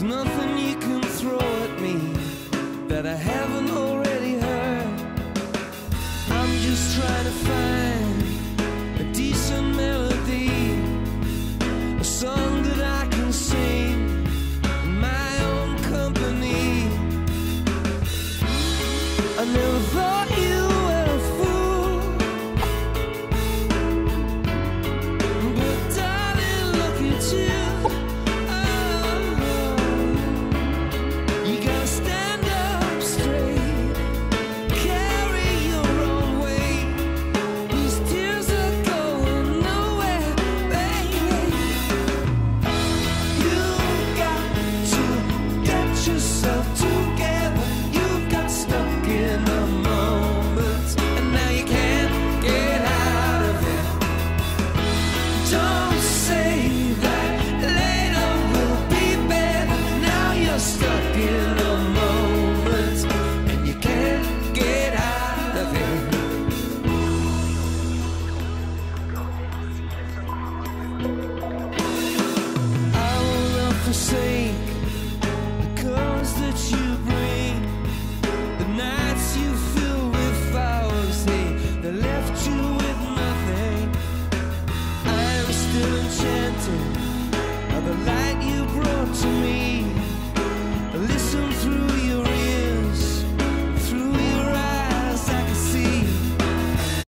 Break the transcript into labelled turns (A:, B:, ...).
A: There's nothing you can throw at me that I haven't already heard. I'm just trying to find a decent melody, a song that I can sing in my own company. I never thought. in the